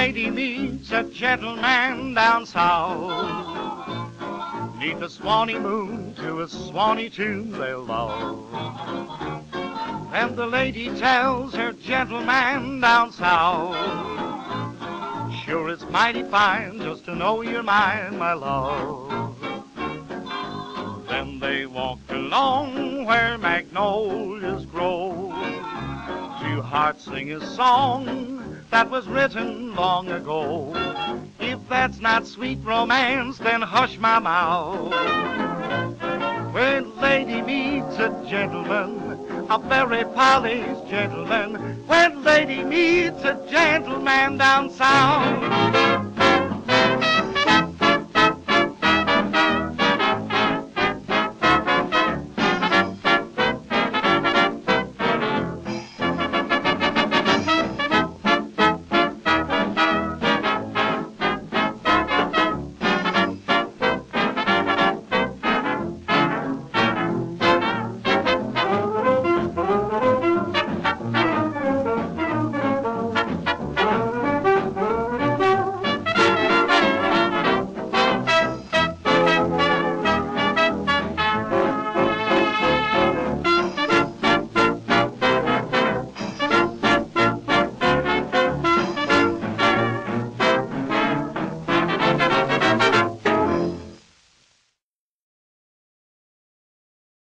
lady meets a gentleman down south, neath the Swanee moon to a Swanee tune they'll love. And the lady tells her gentleman down south, Sure it's mighty fine just to know you're mine, my love. Then they walked along where magnolias grow, two hearts sing a song that was written long ago. If that's not sweet romance, then hush my mouth. When lady meets a gentleman, a very polished gentleman, when lady meets a gentleman down south.